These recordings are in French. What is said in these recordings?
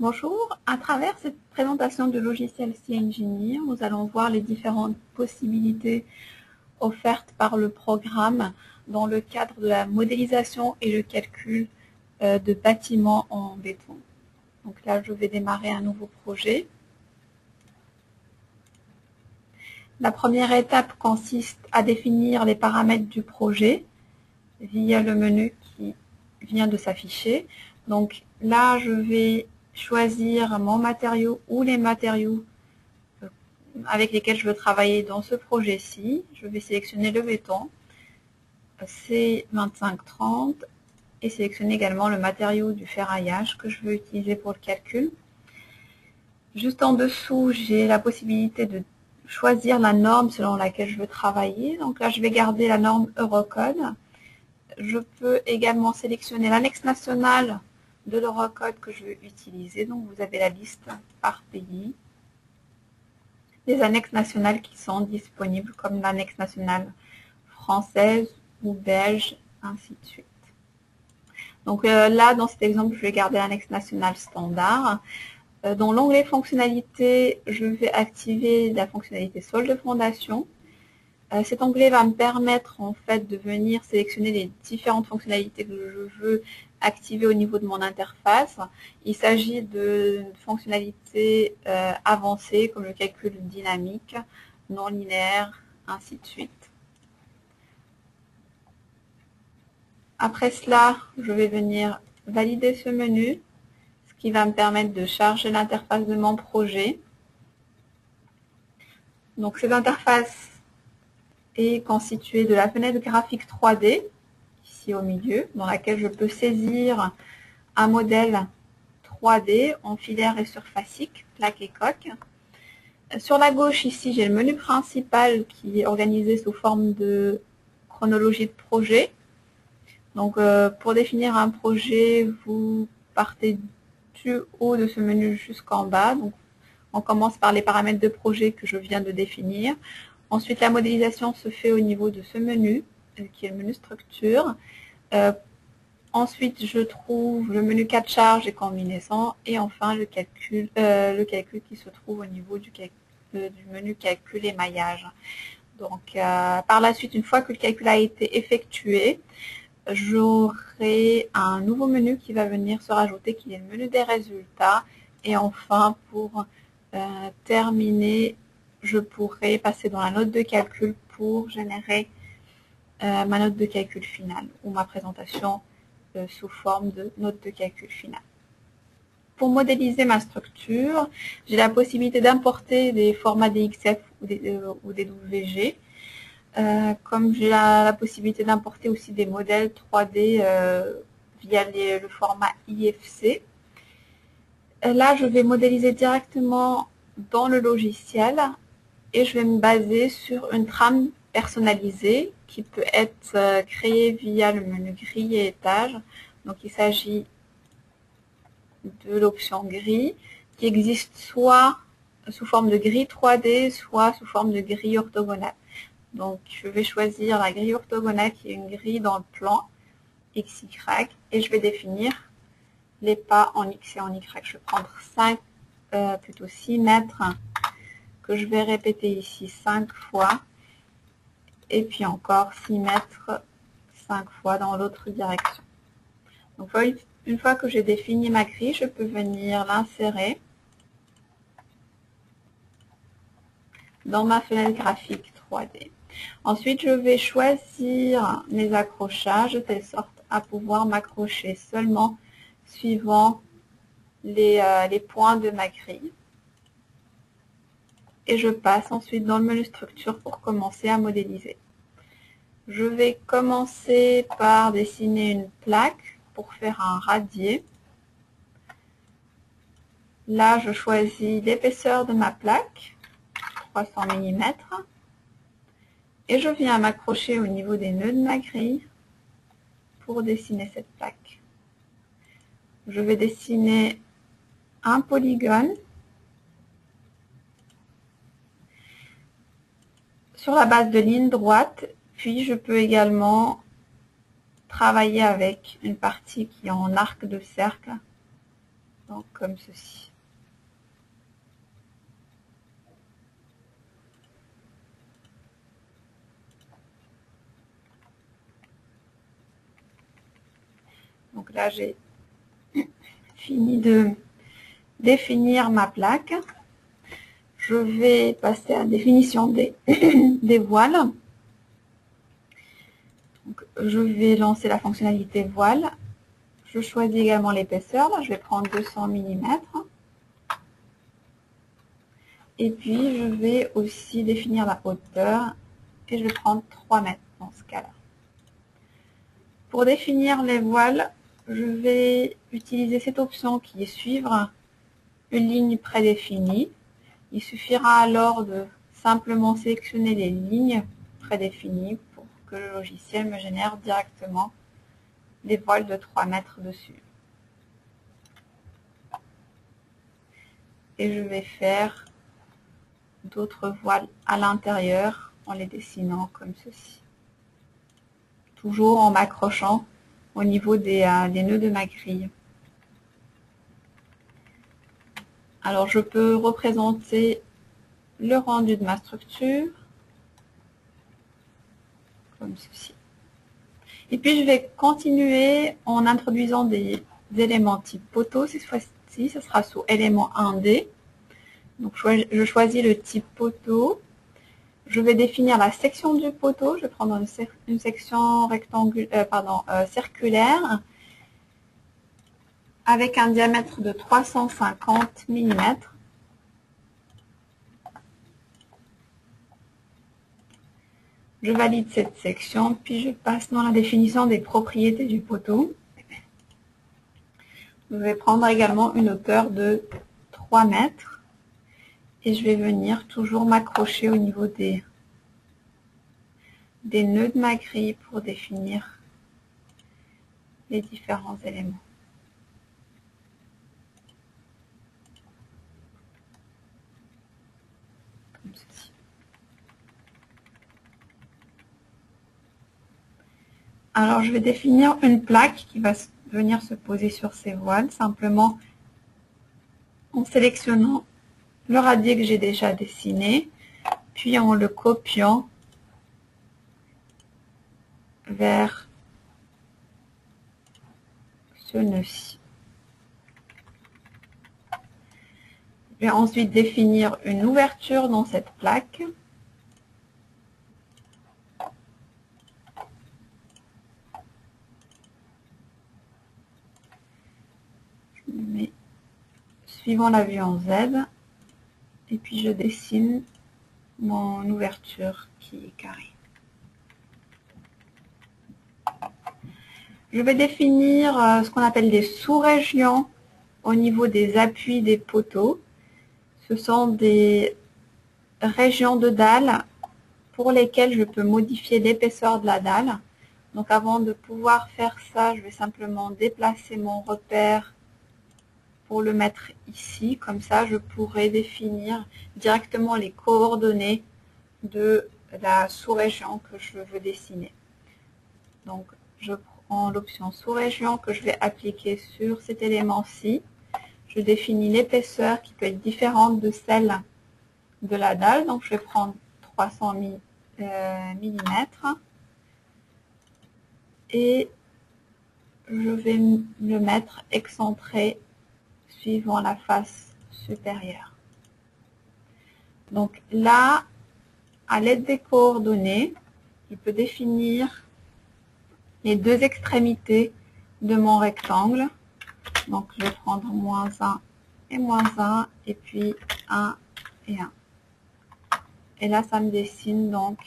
Bonjour, à travers cette présentation de logiciel C-Engineer, nous allons voir les différentes possibilités offertes par le programme dans le cadre de la modélisation et le calcul euh, de bâtiments en béton. Donc là, je vais démarrer un nouveau projet. La première étape consiste à définir les paramètres du projet via le menu qui vient de s'afficher. Donc là, je vais choisir mon matériau ou les matériaux euh, avec lesquels je veux travailler dans ce projet-ci. Je vais sélectionner le béton, C2530, et sélectionner également le matériau du ferraillage que je veux utiliser pour le calcul. Juste en dessous, j'ai la possibilité de choisir la norme selon laquelle je veux travailler. Donc là, je vais garder la norme Eurocode. Je peux également sélectionner l'annexe nationale de l'Eurocode que je veux utiliser. Donc vous avez la liste par pays des annexes nationales qui sont disponibles comme l'annexe nationale française ou belge, ainsi de suite. Donc euh, là, dans cet exemple, je vais garder l'annexe nationale standard. Euh, dans l'onglet fonctionnalités, je vais activer la fonctionnalité solde de fondation. Euh, cet onglet va me permettre en fait de venir sélectionner les différentes fonctionnalités que je veux activer au niveau de mon interface. Il s'agit de fonctionnalités euh, avancées comme le calcul dynamique, non linéaire, ainsi de suite. Après cela, je vais venir valider ce menu, ce qui va me permettre de charger l'interface de mon projet. Donc cette interface est constituée de la fenêtre graphique 3D, ici au milieu, dans laquelle je peux saisir un modèle 3D en filaire et surfacique, plaque et coque. Sur la gauche, ici, j'ai le menu principal qui est organisé sous forme de chronologie de projet. Donc, euh, pour définir un projet, vous partez du haut de ce menu jusqu'en bas. Donc, on commence par les paramètres de projet que je viens de définir. Ensuite, la modélisation se fait au niveau de ce menu, euh, qui est le menu structure. Euh, ensuite, je trouve le menu 4 charges et combinaisons. Et enfin, le calcul, euh, le calcul qui se trouve au niveau du, du menu calcul et maillage. Donc, par la suite, une fois que le calcul a été effectué, j'aurai un nouveau menu qui va venir se rajouter, qui est le menu des résultats. Et enfin, pour terminer je pourrais passer dans la note de calcul pour générer euh, ma note de calcul finale ou ma présentation euh, sous forme de note de calcul finale. Pour modéliser ma structure, j'ai la possibilité d'importer des formats DXF ou des, euh, ou des WG, comme j'ai la, possibilité d'importer aussi des modèles 3D via le format IFC. Là, je vais modéliser directement dans le logiciel et je vais me baser sur une trame personnalisée qui peut être euh, créée via le menu grille et étage. Donc il s'agit de l'option grille qui existe soit sous forme de grille 3D, soit sous forme de grille orthogonale. Donc je vais choisir la grille orthogonale qui est une grille dans le plan XY et je vais définir les pas en X et en Y. Je vais prendre 5, euh, plutôt 6 mètres que je vais répéter ici 5 fois et puis encore 6 mètres 5 fois dans l'autre direction. Donc une fois que j'ai défini ma grille, je peux venir l'insérer dans ma fenêtre graphique 3D. Ensuite, je vais choisir mes accrochages de telle sorte à pouvoir m'accrocher seulement suivant les, euh, les points de ma grille et je passe ensuite dans le menu structure pour commencer à modéliser. Je vais commencer par dessiner une plaque pour faire un radier. Là, je choisis l'épaisseur de ma plaque, 300 mm, et je viens m'accrocher au niveau des nœuds de ma grille pour dessiner cette plaque. Je vais dessiner un polygone sur la base de ligne droite, puis je peux également travailler avec une partie qui est en arc de cercle Donc comme ceci. Donc là, j'ai fini de définir ma plaque. Je vais passer à la définition des, voiles. je vais lancer la fonctionnalité voile. Je choisis également l'épaisseur. Je vais prendre 200 mm. Et puis, je vais aussi définir la hauteur. Et je vais prendre 3 mètres dans ce cas-là. Pour définir les voiles, je vais utiliser cette option qui est suivre une ligne prédéfinie. Il suffira alors de simplement sélectionner les lignes prédéfinies pour que le logiciel me génère directement des voiles de 3 mètres dessus. Et je vais faire d'autres voiles à l'intérieur en les dessinant comme ceci. Toujours en m'accrochant au niveau des, euh, nœuds de ma grille. Alors, je peux représenter le rendu de ma structure, comme ceci. Et puis, je vais continuer en introduisant des, éléments type poteau. Cette fois-ci, ce sera sous élément 1D. Donc, je choisis le type poteau. Je vais définir la section du poteau. Je vais prendre une, section rectangulaire, euh, pardon, euh, circulaire avec un diamètre de 350 mm. Je valide cette section, puis je passe dans la définition des propriétés du poteau. Je vais prendre également une hauteur de 3 mètres et je vais venir toujours m'accrocher au niveau des, des nœuds de ma grille pour définir les différents éléments. Alors, je vais définir une plaque qui va venir se poser sur ces voiles, simplement en sélectionnant le radier que j'ai déjà dessiné, puis en le copiant vers ce nœud-ci. Je vais ensuite définir une ouverture dans cette plaque. Suivant la vue en Z. Et puis je dessine mon ouverture qui est carrée. Je vais définir euh, ce qu'on appelle des sous-régions au niveau des appuis des poteaux. Ce sont des régions de dalle pour lesquelles je peux modifier l'épaisseur de la dalle. Donc avant de pouvoir faire ça, je vais simplement déplacer mon repère le mettre ici. Comme ça, je pourrais définir directement les coordonnées de la sous-région que je veux dessiner. Donc, je prends l'option sous-région que je vais appliquer sur cet élément-ci. Je définis l'épaisseur qui peut être différente de celle de la dalle. Donc, je vais prendre 300 mm. Et je vais le mettre excentré suivant la face supérieure. Donc là, à l'aide des coordonnées, je peux définir les deux extrémités de mon rectangle. Donc je vais prendre moins 1 et moins 1 et puis 1 et 1. Et là, ça me dessine donc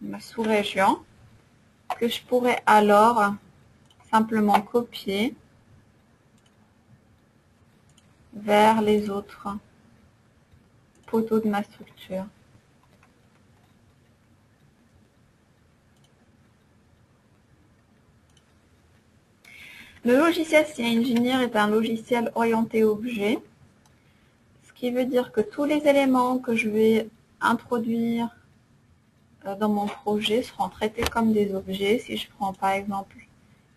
ma sous-région que je pourrais alors simplement copier vers les autres poteaux de ma structure. Le logiciel CI Engineer est un logiciel orienté objet, ce qui veut dire que tous les éléments que je vais introduire euh, dans mon projet seront traités comme des objets. Si je prends par exemple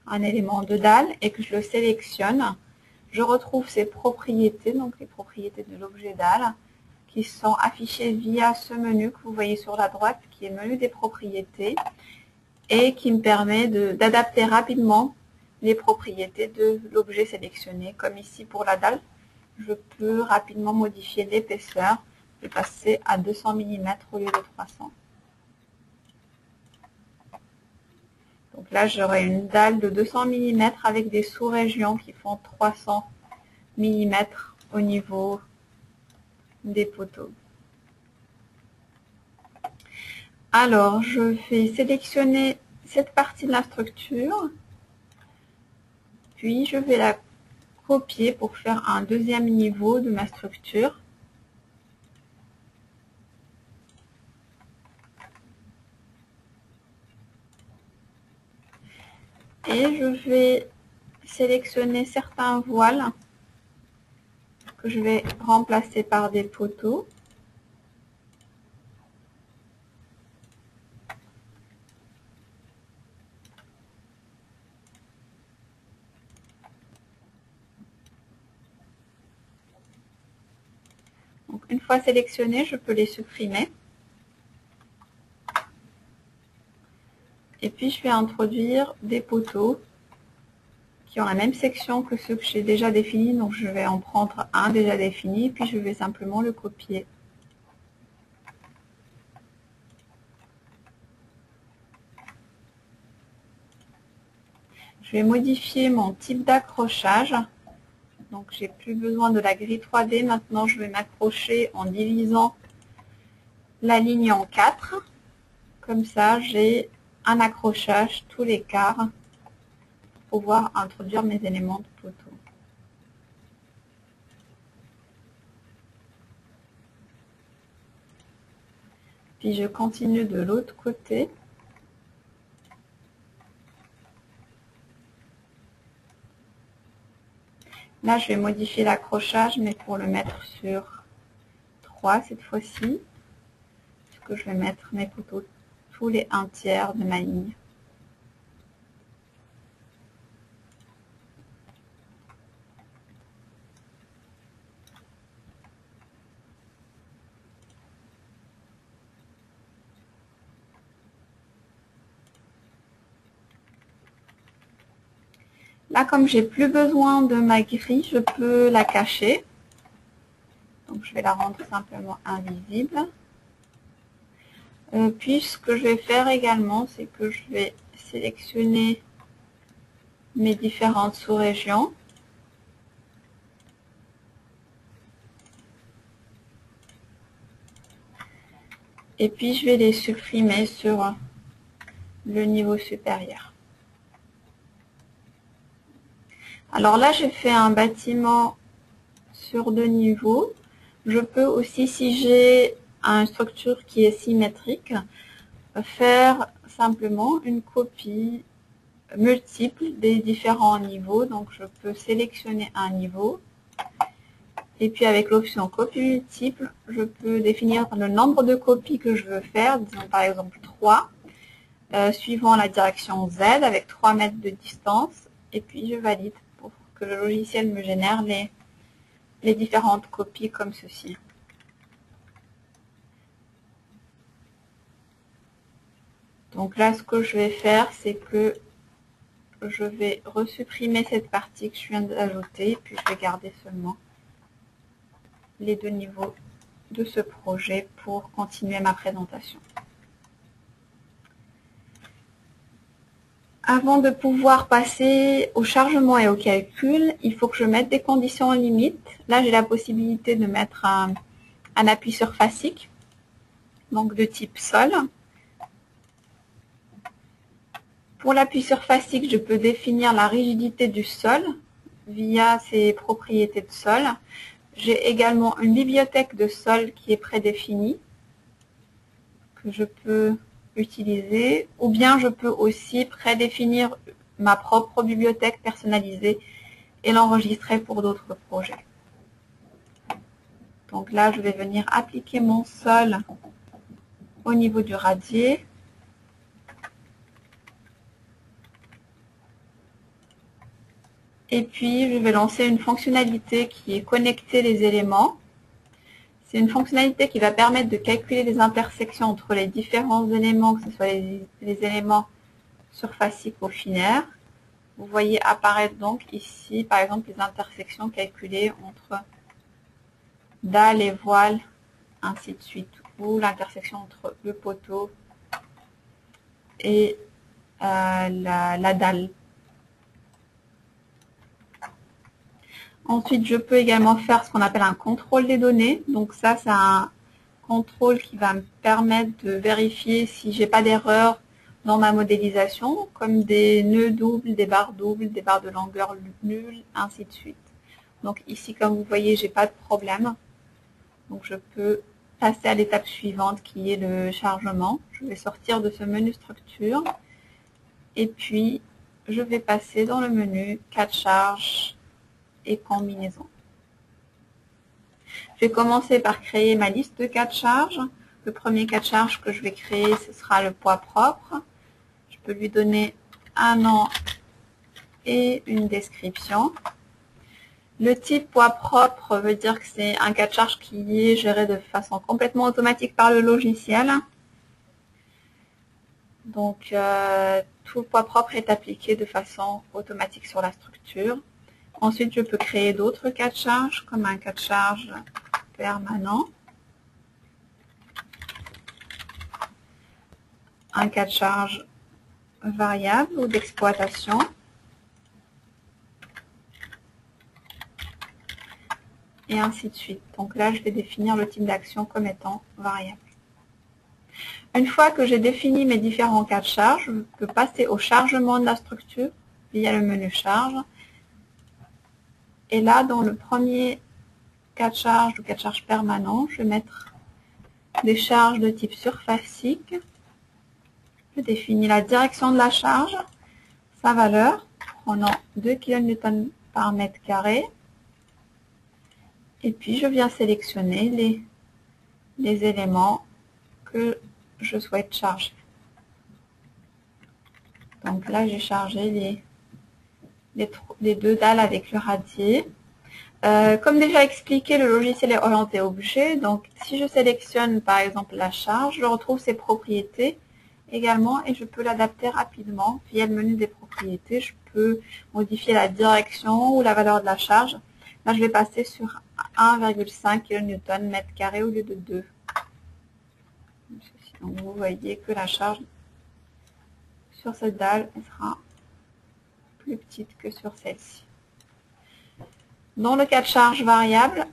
un élément de dalle et que je le sélectionne, je retrouve ses propriétés, donc les propriétés de l'objet dalle, qui sont affichées via ce menu que vous voyez sur la droite, qui est menu des propriétés, et qui me permet d'adapter rapidement les propriétés de l'objet sélectionné. Comme ici pour la dalle, je peux rapidement modifier l'épaisseur et passer à 200 mm au lieu de 300. Donc là, j'aurai une dalle de 200 mm avec des sous-régions qui font 300 mm au niveau des poteaux. Alors, je vais sélectionner cette partie de la structure, puis je vais la copier pour faire un deuxième niveau de ma structure. Et je vais sélectionner certains voiles que je vais remplacer par des poteaux. Donc, une fois sélectionnés, je peux les supprimer. Et puis, je vais introduire des poteaux qui ont la même section que ceux que j'ai déjà définis. Donc, je vais en prendre un déjà défini, puis je vais simplement le copier. Je vais modifier mon type d'accrochage. Donc, j'ai plus besoin de la grille 3D. Maintenant, je vais m'accrocher en divisant la ligne en 4. Comme ça, j'ai un accrochage tous les quarts pour pouvoir introduire mes éléments de poteau. Puis je continue de l'autre côté. Là, je vais modifier l'accrochage, mais pour le mettre sur 3 cette fois-ci. que je vais mettre mes poteaux tous les 1 tiers de ma ligne. Là, comme j'ai plus besoin de ma grille, je peux la cacher. Donc, je vais la rendre simplement invisible. Puis, ce que je vais faire également, c'est que je vais sélectionner mes différentes sous-régions. Et puis, je vais les supprimer sur le niveau supérieur. Alors là, j'ai fait un bâtiment sur deux niveaux. Je peux aussi, si j'ai une structure qui est symétrique, faire simplement une copie multiple des différents niveaux. Donc, je peux sélectionner un niveau. Et puis, avec l'option copie multiple, je peux définir le nombre de copies que je veux faire, disons par exemple 3, euh, suivant la direction Z avec 3 mètres de distance. Et puis, je valide que le logiciel me génère les, les différentes copies comme ceci. Donc là, ce que je vais faire, c'est que je vais resupprimer cette partie que je viens d'ajouter, puis je vais garder seulement les deux niveaux de ce projet pour continuer ma présentation. Avant de pouvoir passer au chargement et au calcul, il faut que je mette des conditions limites. Là, j'ai la possibilité de mettre un, appui surfacique, donc de type sol. Pour l'appui surfacique, je peux définir la rigidité du sol via ses propriétés de sol. J'ai également une bibliothèque de sol qui est prédéfinie, que je peux utiliser, ou bien je peux aussi prédéfinir ma propre bibliothèque personnalisée et l'enregistrer pour d'autres projets. Donc là, je vais venir appliquer mon sol au niveau du radier. Et puis, je vais lancer une fonctionnalité qui est connecter les éléments. C'est une fonctionnalité qui va permettre de calculer les intersections entre les différents éléments, que ce soit les, éléments surfaciques ou finaires. Vous voyez apparaître donc ici, par exemple, les intersections calculées entre dalle et voile, ainsi de suite, ou l'intersection entre le poteau et euh, la dalle. Ensuite, je peux également faire ce qu'on appelle un contrôle des données. Donc ça, c'est un contrôle qui va me permettre de vérifier si j'ai pas d'erreur dans ma modélisation, comme des nœuds doubles, des barres doubles, des barres de longueur nulles, ainsi de suite. Donc ici, comme vous voyez, j'ai pas de problème. Donc je peux passer à l'étape suivante qui est le chargement. Je vais sortir de ce menu structure et puis je vais passer dans le menu 4 charges et combinaison. Je vais commencer par créer ma liste de cas de charge. Le premier cas de charge que je vais créer, ce sera le poids propre. Je peux lui donner un nom et une description. Le type poids propre veut dire que c'est un cas de charge qui est géré de façon complètement automatique par le logiciel. Donc, euh, tout poids propre est appliqué de façon automatique sur la structure. Ensuite, je peux créer d'autres cas de charge, comme un cas de charge permanent, un cas de charge variable ou d'exploitation, et ainsi de suite. Donc là, je vais définir le type d'action comme étant variable. Une fois que j'ai défini mes différents cas de charge, je peux passer au chargement de la structure via le menu charge et là, dans le premier cas de charge ou cas de charge permanent, je vais mettre des charges de type surfacique. Je définis la direction de la charge, sa valeur, prenant 2 kN par mètre carré. Et puis, je viens sélectionner les, les éléments que je souhaite charger. Donc là, j'ai chargé les les, deux dalles avec le radier. Euh, comme déjà expliqué, le logiciel est orienté objet. Donc, si je sélectionne par exemple la charge, je retrouve ses propriétés également et je peux l'adapter rapidement via le menu des propriétés. Je peux modifier la direction ou la valeur de la charge. Là, je vais passer sur 1,5 kN mètre carré au lieu de 2. Donc, vous voyez que la charge sur cette dalle sera petite que sur celle-ci. Dans le cas de charge variable,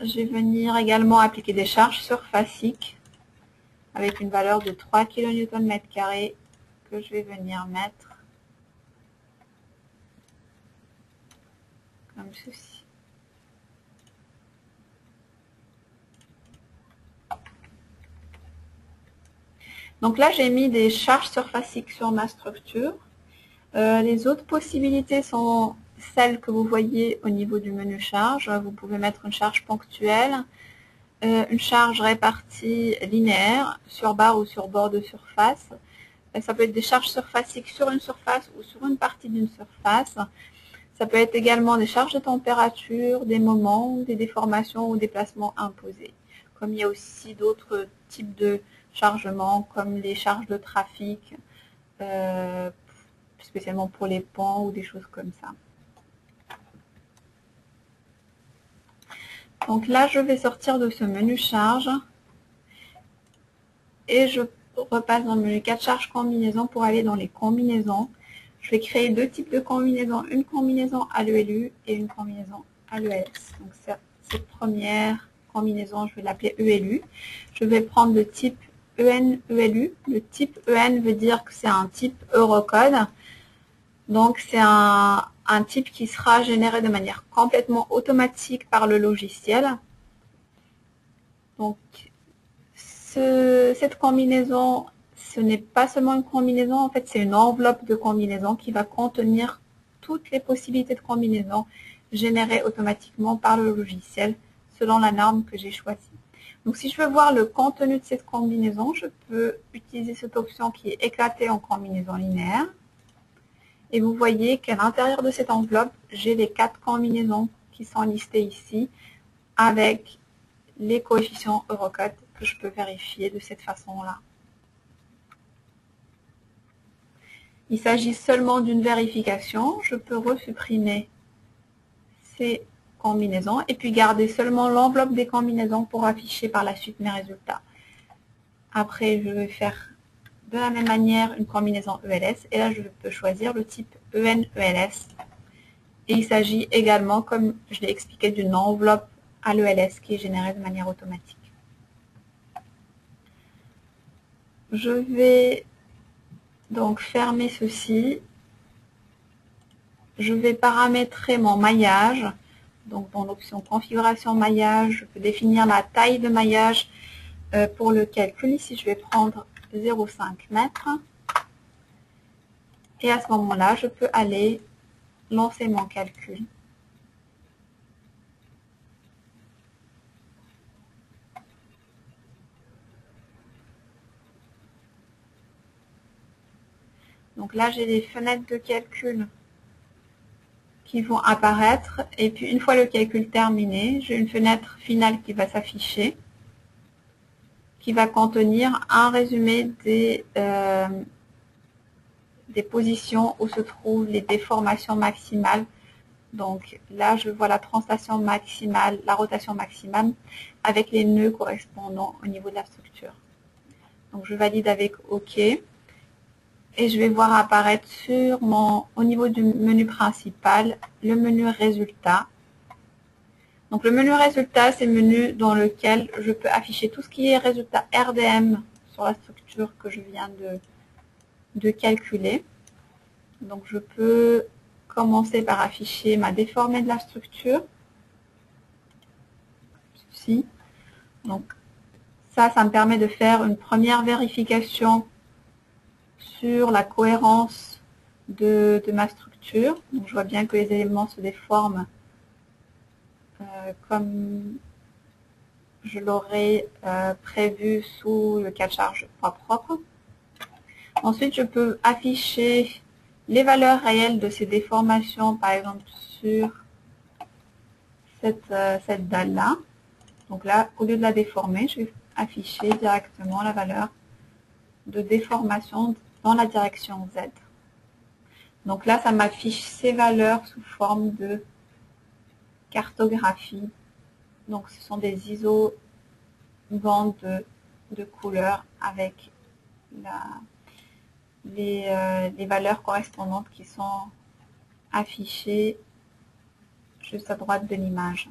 je vais venir également appliquer des charges surfaciques avec une valeur de 3 kN mètre carré que je vais venir mettre comme ceci. Donc là, j'ai mis des charges surfaciques sur ma structure. Euh, les autres possibilités sont celles que vous voyez au niveau du menu charge. Vous pouvez mettre une charge ponctuelle, euh, une charge répartie linéaire sur barre ou sur bord de surface. Euh, ça peut être des charges surfaciques sur une surface ou sur une partie d'une surface. Ça peut être également des charges de température, des moments, des déformations ou déplacements imposés. Comme il y a aussi d'autres types de chargements, comme les charges de trafic, spécialement pour les ponts ou des choses comme ça. Donc là, je vais sortir de ce menu charge et je repasse dans le menu 4 charges combinaison pour aller dans les combinaisons. Je vais créer deux types de combinaisons, une combinaison à l'ELU et une combinaison à l'ELS. Donc cette première combinaison, je vais l'appeler ELU. Je vais prendre le type EN-ELU. Le type EN veut dire que c'est un type Eurocode. Donc c'est un, type qui sera généré de manière complètement automatique par le logiciel. Donc cette combinaison, ce n'est pas seulement une combinaison, en fait c'est une enveloppe de combinaison qui va contenir toutes les possibilités de combinaison générées automatiquement par le logiciel selon la norme que j'ai choisie. Donc si je veux voir le contenu de cette combinaison, je peux utiliser cette option qui est éclatée en combinaison linéaire. Et vous voyez qu'à l'intérieur de cette enveloppe, j'ai les quatre combinaisons qui sont listées ici avec les coefficients Eurocode que je peux vérifier de cette façon-là. Il s'agit seulement d'une vérification. Je peux resupprimer ces combinaisons et puis garder seulement l'enveloppe des combinaisons pour afficher par la suite mes résultats. Après, je vais faire de la même manière une combinaison ELS et là je peux choisir le type EN-ELS. Et il s'agit également, comme je l'ai expliqué, d'une enveloppe à l'ELS qui est générée de manière automatique. Je vais donc fermer ceci. Je vais paramétrer mon maillage. Donc dans l'option configuration maillage, je peux définir la taille de maillage euh, pour le calcul. Ici, je vais prendre 0,5 mètres. Et à ce moment-là, je peux aller lancer mon calcul. Donc là, j'ai des fenêtres de calcul qui vont apparaître. Et puis, une fois le calcul terminé, j'ai une fenêtre finale qui va s'afficher, qui va contenir un résumé des, euh, des positions où se trouvent les déformations maximales. Donc là, je vois la translation maximale, la rotation maximale, avec les nœuds correspondants au niveau de la structure. Donc je valide avec OK et je vais voir apparaître sur mon, au niveau du menu principal, le menu résultat. Donc le menu résultat, c'est le menu dans lequel je peux afficher tout ce qui est résultat RDM sur la structure que je viens de, de calculer. Donc je peux commencer par afficher ma déformée de la structure. Ceci. Donc ça, ça me permet de faire une première vérification sur la cohérence de, ma structure. Donc, je vois bien que les éléments se déforment comme je l'aurais euh, prévu sous le cas de charge propre. Ensuite, je peux afficher les valeurs réelles de ces déformations, par exemple sur cette, euh, cette dalle-là. Donc là, au lieu de la déformer, je vais afficher directement la valeur de déformation dans la direction Z. Donc là, ça m'affiche ces valeurs sous forme de cartographie. Donc ce sont des ISO bandes de, couleurs avec les, euh, les, valeurs correspondantes qui sont affichées juste à droite de l'image.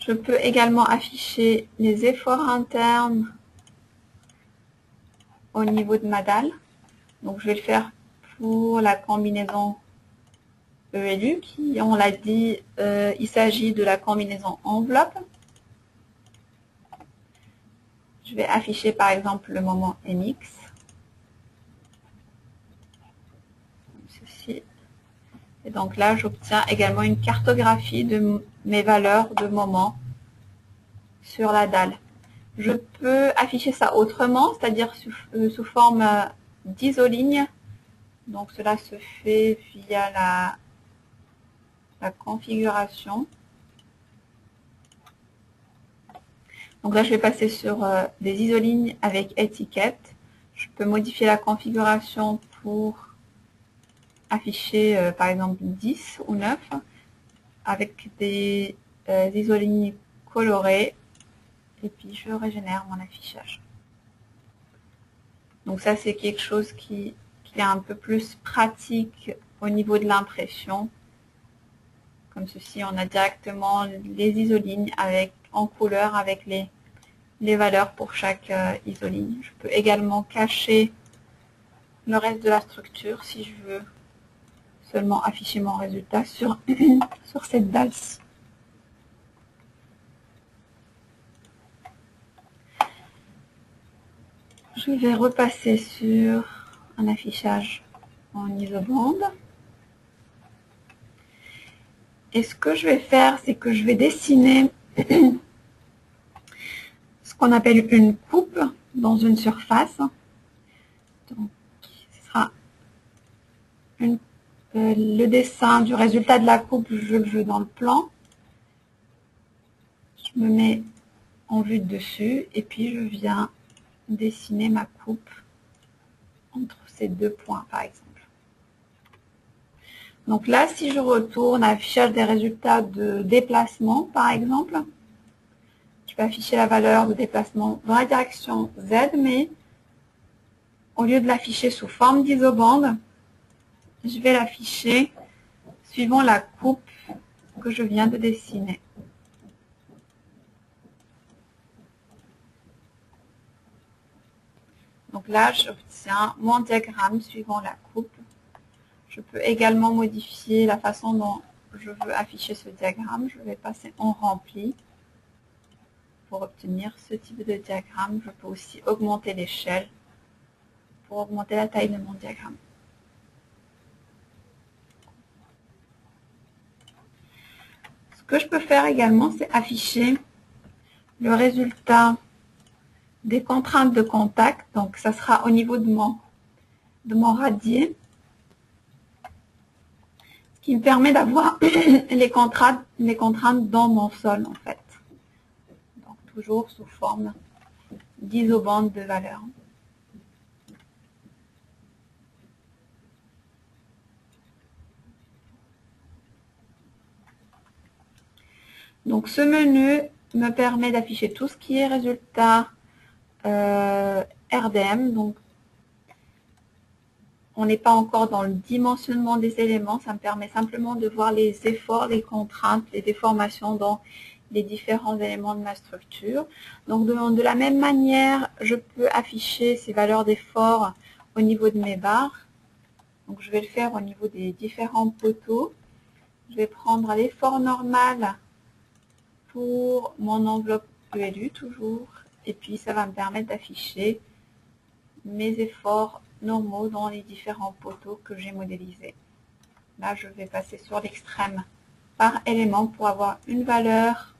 Je peux également afficher les efforts internes au niveau de ma dalle. Donc je vais le faire pour la combinaison ELU qui, on l'a dit, euh, il s'agit de la combinaison enveloppe. Je vais afficher par exemple le moment MX. Ceci. Et donc là, j'obtiens également une cartographie de mes valeurs de moment sur la dalle. Je peux afficher ça autrement, c'est-à-dire sous, euh, forme euh, d'isolignes. Donc cela se fait via la, la configuration. Donc là, je vais passer sur euh, des isolignes avec étiquette. Je peux modifier la configuration pour afficher, par exemple, 10 ou 9 avec des isolignes colorées et puis je régénère mon affichage. Donc ça c'est quelque chose qui, est un peu plus pratique au niveau de l'impression. Comme ceci, on a directement les isolignes avec, en couleur avec les, valeurs pour chaque euh, isoligne. Je peux également cacher le reste de la structure si je veux seulement afficher mon résultat sur, sur cette dalle je vais repasser sur un affichage en isobande. Et ce que je vais faire, c'est que je vais dessiner ce qu'on appelle une coupe dans une surface. Donc, ce sera euh, le dessin du résultat de la coupe, je le veux dans le plan. Je me mets en vue de dessus et puis je viens dessiner ma coupe entre ces deux points par exemple. Donc là, si je retourne à affichage des résultats de déplacement par exemple, je vais afficher la valeur de déplacement dans la direction Z, mais au lieu de l'afficher sous forme d'isobande, je vais l'afficher suivant la coupe que je viens de dessiner. Donc là, j'obtiens mon diagramme suivant la coupe. Je peux également modifier la façon dont je veux afficher ce diagramme. Je vais passer en rempli pour obtenir ce type de diagramme. Je peux aussi augmenter l'échelle pour augmenter la taille de mon diagramme. Ce que je peux faire également, c'est afficher le résultat des contraintes de contact. Donc, ça sera au niveau de mon, de mon radier. Qui me permet d'avoir les contraintes, les contraintes dans mon sol, en fait. Donc, toujours sous forme d'isobande de valeur. Donc ce menu me permet d'afficher tout ce qui est résultat euh, RDM. Donc on n'est pas encore dans le dimensionnement des éléments. Ça me permet simplement de voir les efforts, les contraintes, les déformations dans les différents éléments de ma structure. Donc de, la même manière, je peux afficher ces valeurs d'effort au niveau de mes barres. Donc je vais le faire au niveau des différents poteaux. Je vais prendre l'effort normal pour mon enveloppe ELU toujours. Et puis ça va me permettre d'afficher mes efforts dans les différents poteaux que j'ai modélisés. Là, je vais passer sur l'extrême par élément pour avoir une valeur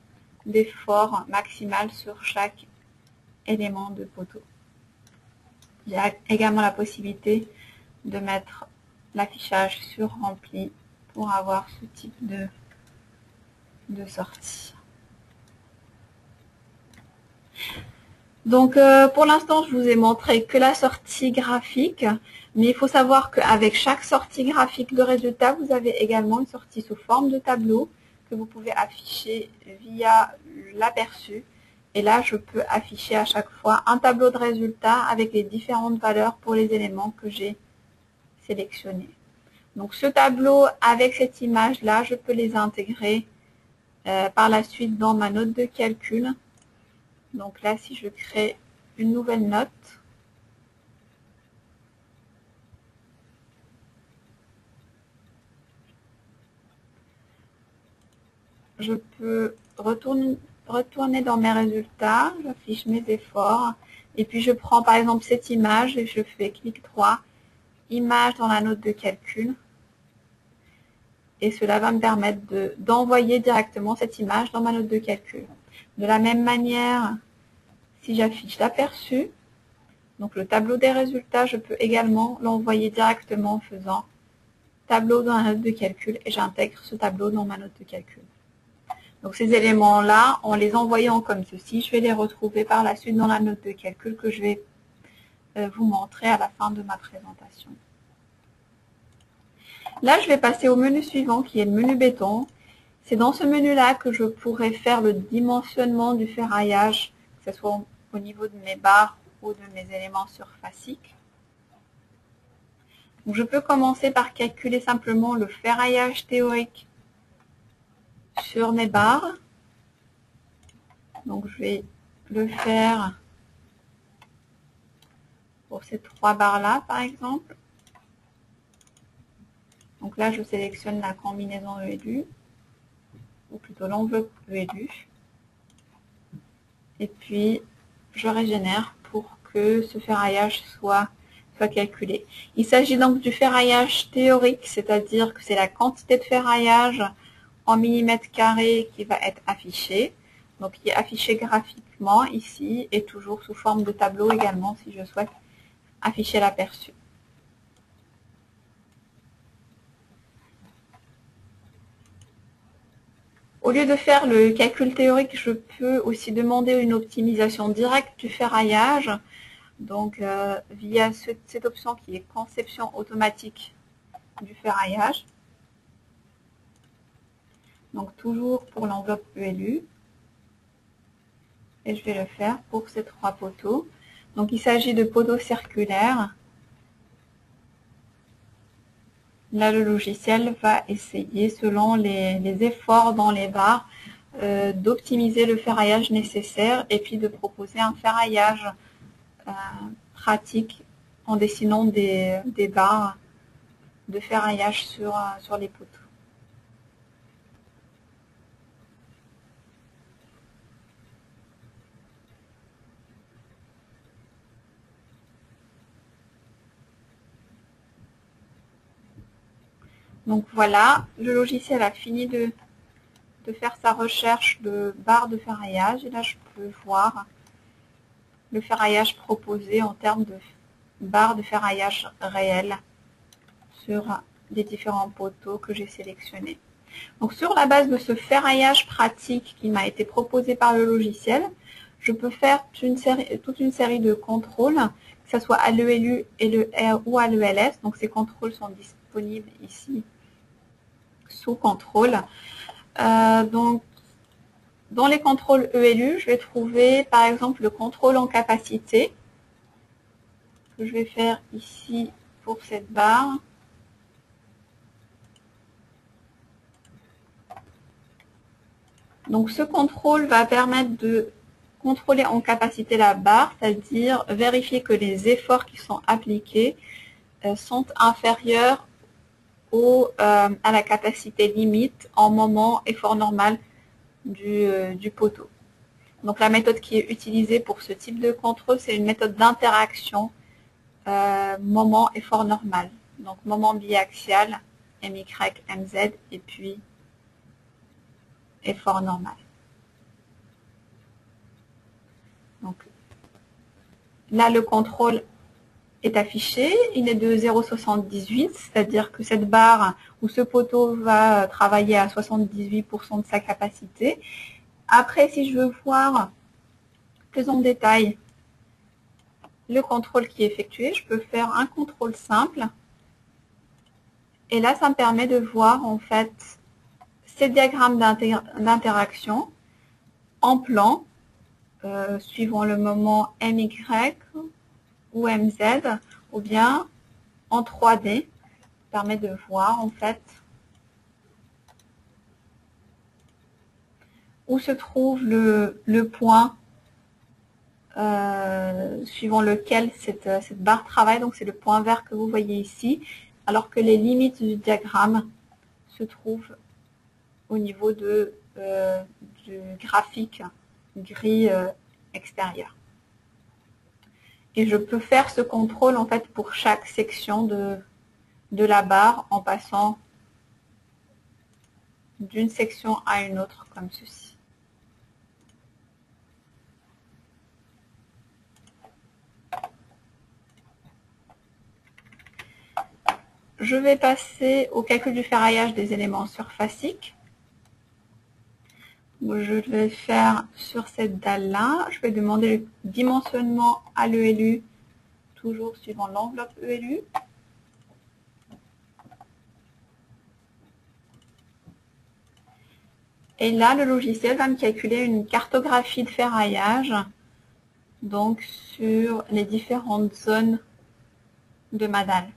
d'effort maximal sur chaque élément de poteau. Il y a également la possibilité de mettre l'affichage sur rempli pour avoir ce type de, de sortie. Donc euh, pour l'instant, je vous ai montré que la sortie graphique, mais il faut savoir qu'avec chaque sortie graphique de résultat, vous avez également une sortie sous forme de tableau que vous pouvez afficher via l'aperçu. Et là, je peux afficher à chaque fois un tableau de résultats avec les différentes valeurs pour les éléments que j'ai sélectionnés. Donc ce tableau avec cette image-là, je peux les intégrer euh, par la suite dans ma note de calcul donc là, si je crée une nouvelle note, je peux retourner, dans mes résultats, j'affiche mes efforts, et puis je prends par exemple cette image et je fais clic droit, image dans la note de calcul, et cela va me permettre d'envoyer directement cette image dans ma note de calcul. De la même manière, si j'affiche l'aperçu, donc le tableau des résultats, je peux également l'envoyer directement en faisant tableau dans la note de calcul et j'intègre ce tableau dans ma note de calcul. Donc ces éléments-là, en les envoyant comme ceci, je vais les retrouver par la suite dans la note de calcul que je vais euh, vous montrer à la fin de ma présentation. Là, je vais passer au menu suivant qui est le menu béton. C'est dans ce menu-là que je pourrais faire le dimensionnement du ferraillage, que ce soit au niveau de mes barres ou de mes éléments surfaciques. je peux commencer par calculer simplement le ferraillage théorique sur mes barres. Donc je vais le faire pour ces trois barres-là, par exemple. Donc là, je sélectionne la combinaison ELU ou plutôt l'enveloppe ELU. Et puis, je régénère pour que ce ferraillage soit, soit calculé. Il s'agit donc du ferraillage théorique, c'est-à-dire que c'est la quantité de ferraillage en millimètres carrés qui va être affichée. Donc, qui est affiché graphiquement ici et toujours sous forme de tableau également si je souhaite afficher l'aperçu. Au lieu de faire le calcul théorique, je peux aussi demander une optimisation directe du ferraillage. Donc, euh, via cette option qui est conception automatique du ferraillage. Donc, toujours pour l'enveloppe ELU. Et je vais le faire pour ces trois poteaux. Donc, il s'agit de poteaux circulaires. Là, le logiciel va essayer, selon les, efforts dans les barres, euh, d'optimiser le ferraillage nécessaire et puis de proposer un ferraillage euh, pratique en dessinant des, barres de ferraillage sur, euh, sur les poteaux. Donc voilà, le logiciel a fini de, faire sa recherche de barres de ferraillage. Et là, je peux voir le ferraillage proposé en termes de barres de ferraillage réelles sur les différents poteaux que j'ai sélectionnés. Donc sur la base de ce ferraillage pratique qui m'a été proposé par le logiciel, je peux faire toute une série de contrôles, que ce soit à l'ELU ou à l'ELS. Donc ces contrôles sont disponibles ici sous contrôle. Euh, donc, dans les contrôles ELU, je vais trouver par exemple le contrôle en capacité que je vais faire ici pour cette barre. Donc ce contrôle va permettre de contrôler en capacité la barre, c'est-à-dire vérifier que les efforts qui sont appliqués euh, sont inférieurs ou euh, à la capacité limite en moment effort normal du, euh, du, poteau. Donc la méthode qui est utilisée pour ce type de contrôle, c'est une méthode d'interaction euh, moment effort normal. Donc moment biaxial, MY, MZ, et puis effort normal. Donc là, le contrôle est affiché. Il est de 0,78, c'est-à-dire que cette barre ou ce poteau va travailler à 78% de sa capacité. Après, si je veux voir plus en détail le contrôle qui est effectué, je peux faire un contrôle simple. Et là, ça me permet de voir en fait ces diagrammes d'interaction en plan, euh, suivant le moment MY, ou MZ, ou bien en 3D, permet de voir en fait où se trouve le, point euh, suivant lequel cette, barre travaille. Donc c'est le point vert que vous voyez ici, alors que les limites du diagramme se trouvent au niveau de, euh, du graphique gris euh, extérieur. Et je peux faire ce contrôle en fait pour chaque section de, de la barre en passant d'une section à une autre comme ceci. Je vais passer au calcul du ferraillage des éléments surfaciques je vais faire sur cette dalle-là. Je vais demander le dimensionnement à l'ELU, toujours suivant l'enveloppe ELU. Et là, le logiciel va me calculer une cartographie de ferraillage, donc sur les différentes zones de ma dalle.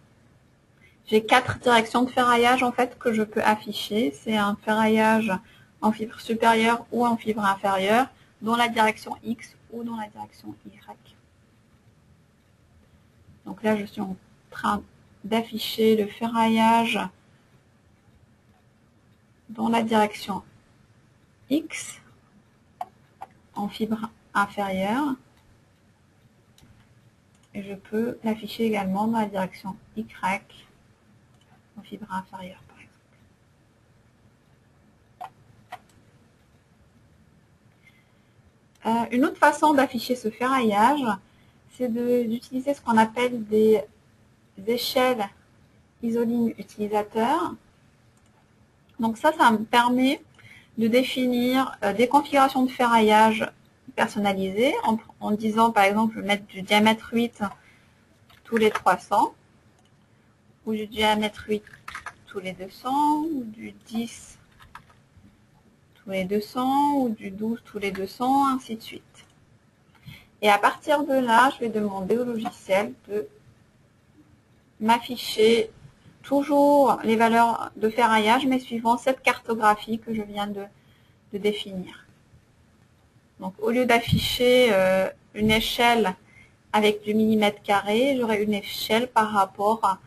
J'ai quatre directions de ferraillage en fait que je peux afficher. C'est un ferraillage en fibre supérieure ou en fibre inférieure, dans la direction X ou dans la direction Y. Donc là, je suis en train d'afficher le ferraillage dans la direction X en fibre inférieure. Et je peux l'afficher également dans la direction Y en fibre inférieure. Euh, une autre façon d'afficher ce ferraillage, c'est d'utiliser ce qu'on appelle des échelles isolines utilisateurs. Donc ça, ça me permet de définir euh, des configurations de ferraillage personnalisées en, disant par exemple mettre du diamètre 8 tous les 300 ou du diamètre 8 tous les 200 ou du 10 les 200 ou du 12 tous les 200 ainsi de suite. Et à partir de là, je vais demander au logiciel de m'afficher toujours les valeurs de ferraillage, mais suivant cette cartographie que je viens de, définir. Donc au lieu d'afficher euh, une échelle avec du millimètre carré, j'aurai une échelle par rapport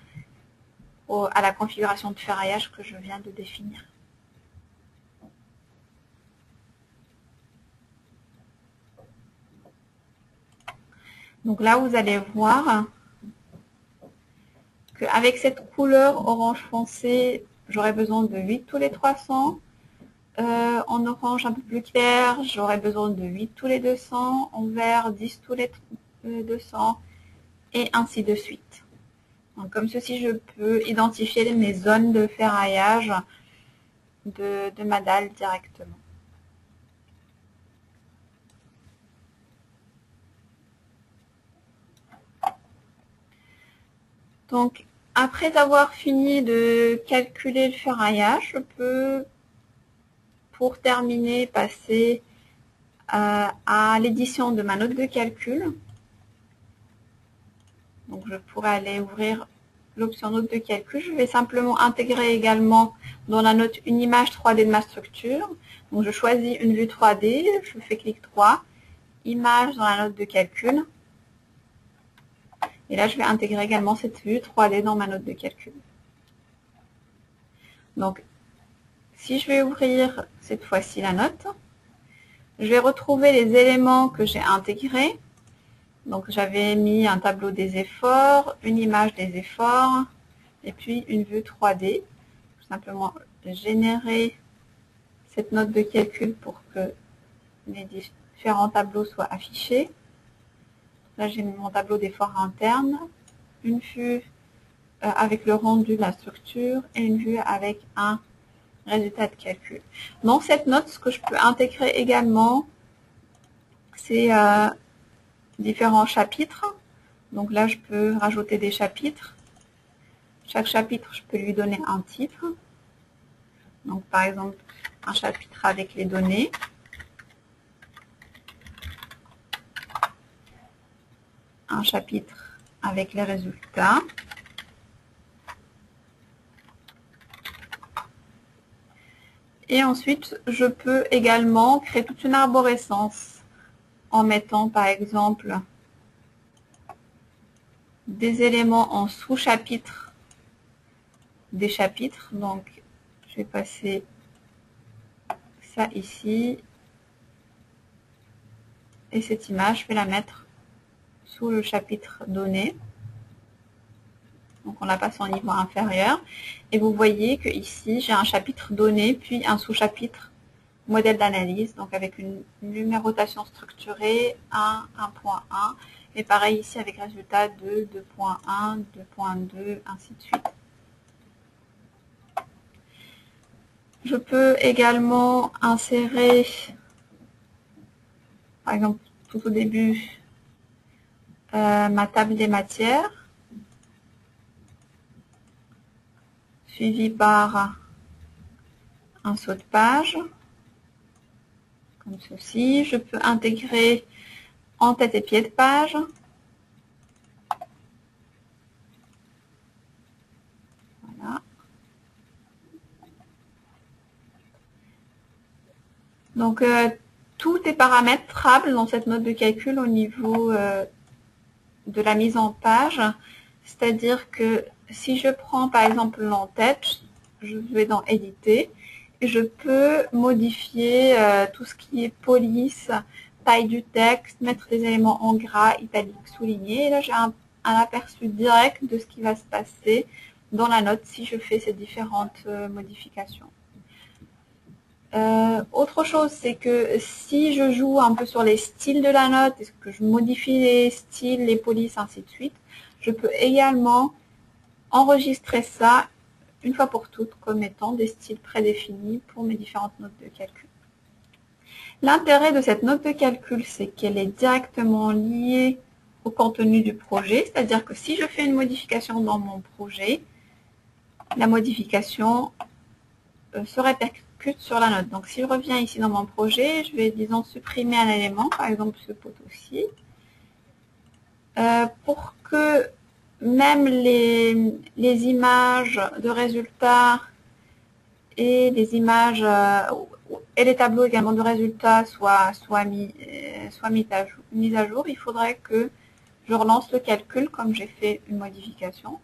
à la configuration de ferraillage que je viens de définir. Donc là, vous allez voir qu'avec cette couleur orange foncé, j'aurais besoin de 8 tous les 300. Euh, en orange un peu plus clair, j'aurais besoin de 8 tous les 200. En vert, 10 tous les 200. Et ainsi de suite. comme ceci, je peux identifier mes zones de ferraillage de ma dalle directement. Donc, après avoir fini de calculer le ferraillage, je peux, pour terminer, passer euh, à l'édition de ma note de calcul. Donc, je pourrais aller ouvrir l'option note de calcul. Je vais simplement intégrer également dans la note une image 3D de ma structure. Donc, je choisis une vue 3D, je fais clic droit, image dans la note de calcul. Et là, je vais intégrer également cette vue 3D dans ma note de calcul. Donc, si je vais ouvrir cette fois-ci la note, je vais retrouver les éléments que j'ai intégrés. Donc, j'avais mis un tableau des efforts, une image des efforts, et puis une vue 3D. Tout simplement générer cette note de calcul pour que les différents tableaux soient affichés. Là, j'ai mon tableau d'effort interne, une vue euh, avec le rendu de la structure et une vue avec un résultat de calcul. Dans cette note, ce que je peux intégrer également, c'est euh, différents chapitres. Donc là, je peux rajouter des chapitres. Chaque chapitre, je peux lui donner un titre. Donc par exemple, un chapitre avec les données. Un chapitre avec les résultats. Et ensuite, je peux également créer toute une arborescence en mettant par exemple des éléments en sous-chapitre des chapitres. Donc, je vais passer ça ici. Et cette image, je vais la mettre sous le chapitre donné. Donc on la passe en niveau inférieur. Et vous voyez que ici, j'ai un chapitre donné, puis un sous-chapitre modèle d'analyse, donc avec une numérotation structurée 1, 1.1, et pareil ici avec résultat 2, 2.1, 2.2, ainsi de suite. Je peux également insérer, par exemple, tout au début, euh, ma table des matières, suivi par un saut de page, comme ceci. Je peux intégrer en tête et pied de page. Voilà. Donc, euh, tout est paramétrable dans cette note de calcul au niveau euh, de la mise en page. C'est-à-dire que si je prends par exemple l'entête, je vais dans éditer je peux modifier euh, tout ce qui est police, taille du texte, mettre des éléments en gras, italique, souligné. Et là, j'ai un, aperçu direct de ce qui va se passer dans la note si je fais ces différentes euh, modifications. Euh, autre chose, c'est que si je joue un peu sur les styles de la note, est-ce que je modifie les styles, les polices, ainsi de suite, je peux également enregistrer ça une fois pour toutes comme étant des styles prédéfinis pour mes différentes notes de calcul. L'intérêt de cette note de calcul, c'est qu'elle est directement liée au contenu du projet, c'est-à-dire que si je fais une modification dans mon projet, la modification euh, se répercute sur la note. Donc si je reviens ici dans mon projet, je vais disons supprimer un élément, par exemple ce poteau-ci, euh, pour que même les, les, images de résultats et les images euh, et les tableaux également de résultats soient, soient, mis, soient mis, à mis à jour, il faudrait que je relance le calcul comme j'ai fait une modification.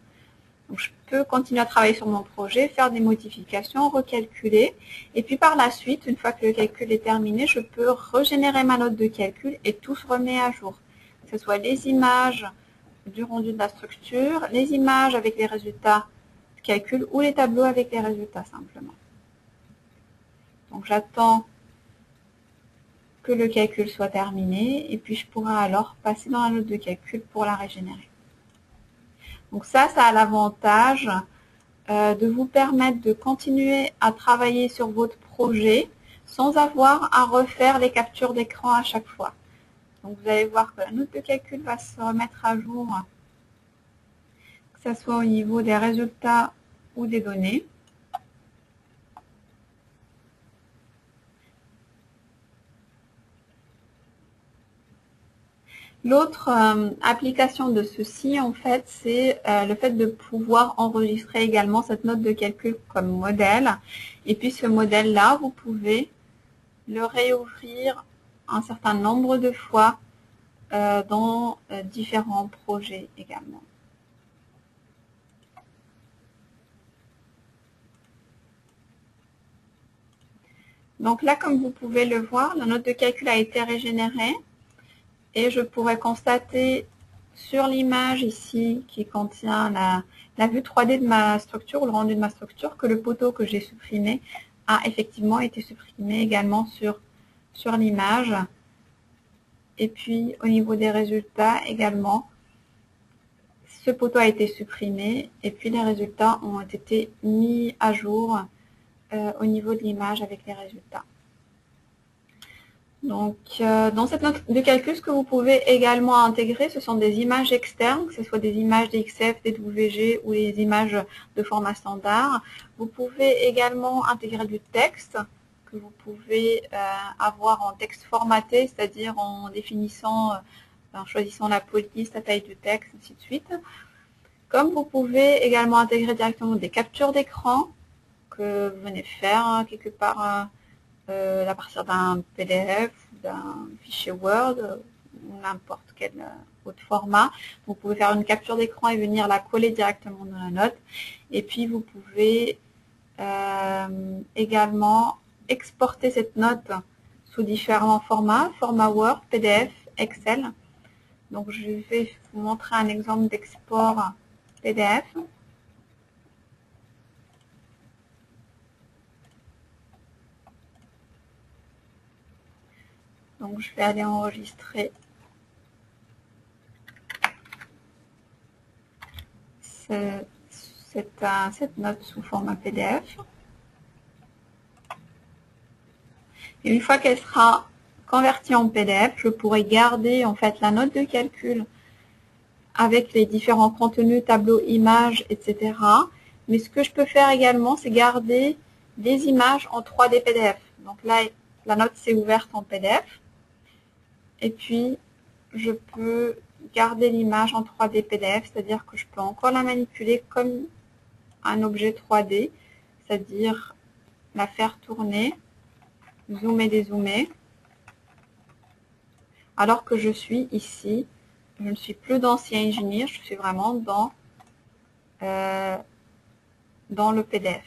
Donc, je peux continuer à travailler sur mon projet, faire des modifications, recalculer. Et puis par la suite, une fois que le calcul est terminé, je peux régénérer ma note de calcul et tout se remet à jour. Que ce soit les images du rendu de la structure, les images avec les résultats de calcul ou les tableaux avec les résultats simplement. Donc j'attends que le calcul soit terminé et puis je pourrai alors passer dans la note de calcul pour la régénérer. Donc ça, ça a l'avantage euh, de vous permettre de continuer à travailler sur votre projet sans avoir à refaire les captures d'écran à chaque fois. Donc vous allez voir que la note de calcul va se remettre à jour, que ce soit au niveau des résultats ou des données. L'autre euh, application de ceci, en fait, c'est euh, le fait de pouvoir enregistrer également cette note de calcul comme modèle. Et puis ce modèle-là, vous pouvez le réouvrir un certain nombre de fois euh, dans différents projets également. Donc là, comme vous pouvez le voir, la note de calcul a été régénérée et je pourrais constater sur l'image ici qui contient la, vue 3D de ma structure ou le rendu de ma structure que le poteau que j'ai supprimé a effectivement été supprimé également sur, sur l'image. Et puis au niveau des résultats également, ce poteau a été supprimé et puis les résultats ont été mis à jour euh, au niveau de l'image avec les résultats. Donc, euh, dans cette note de calcul, ce que vous pouvez également intégrer, ce sont des images externes, que ce soit des images d'XF, des WG ou les images de format standard. Vous pouvez également intégrer du texte que vous pouvez euh, avoir en texte formaté, c'est-à-dire en définissant, euh, en choisissant la police, la taille du texte, ainsi de suite. Comme vous pouvez également intégrer directement des captures d'écran que vous venez faire hein, quelque part euh, à partir d'un PDF, d'un fichier Word ou n'importe quel euh, autre format. Vous pouvez faire une capture d'écran et venir la coller directement dans la note. Et puis vous pouvez euh, également exporter cette note sous différents formats, format Word, PDF, Excel. Donc je vais vous montrer un exemple d'export PDF. Donc je vais aller enregistrer cette, note sous format PDF. Et une fois qu'elle sera convertie en PDF, je pourrai garder en fait la note de calcul avec les différents contenus, tableaux, images, etc. Mais ce que je peux faire également, c'est garder des images en 3D PDF. Donc là, la note s'est ouverte en PDF. Et puis, je peux garder l'image en 3D PDF, c'est-à-dire que je peux encore la manipuler comme un objet 3D, c'est-à-dire la faire tourner, zoomer, dézoomer, alors que je suis ici, je ne suis plus dans CI je suis vraiment dans, euh, dans le PDF.